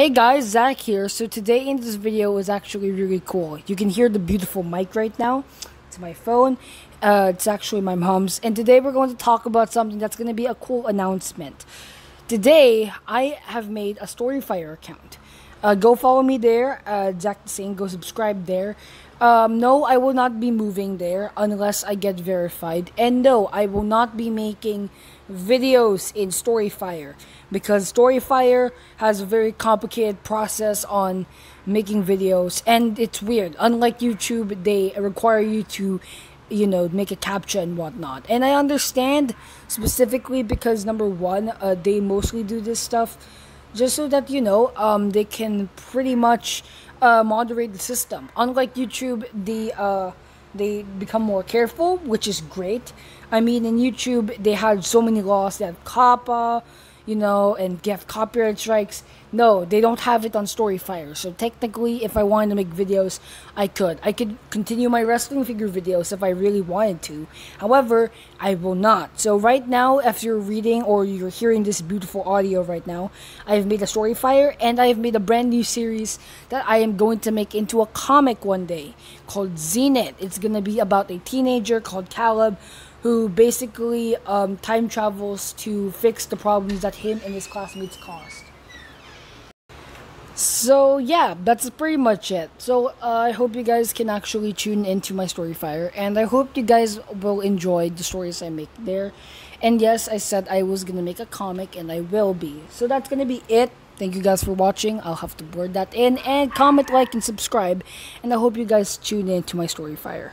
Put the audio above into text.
Hey guys, Zach here. So today in this video is actually really cool. You can hear the beautiful mic right now. It's my phone. Uh, it's actually my mom's. And today we're going to talk about something that's going to be a cool announcement. Today, I have made a Storyfire account. Uh, go follow me there. Uh, Zach the Saint. Go subscribe there. Um, no, I will not be moving there unless I get verified. And no, I will not be making videos in Storyfire because Storyfire has a very complicated process on making videos and it's weird. Unlike YouTube, they require you to you know make a captcha and whatnot and i understand specifically because number one uh, they mostly do this stuff just so that you know um, they can pretty much uh, moderate the system. Unlike YouTube, the uh, they become more careful, which is great. I mean, in YouTube, they had so many laws. that COPPA, you know, and get copyright strikes. No, they don't have it on Storyfire. So technically, if I wanted to make videos, I could. I could continue my wrestling figure videos if I really wanted to. However, I will not. So right now, if you're reading or you're hearing this beautiful audio right now, I've made a Storyfire and I've made a brand new series that I am going to make into a comic one day called Zenith. It's going to be about a teenager called Caleb who basically um, time travels to fix the problems that him and his classmates caused. So yeah, that's pretty much it. So uh, I hope you guys can actually tune into my Storyfire, and I hope you guys will enjoy the stories I make there. And yes, I said I was gonna make a comic, and I will be. So that's gonna be it. Thank you guys for watching. I'll have to board that in and comment, like, and subscribe. And I hope you guys tune in to my Storyfire.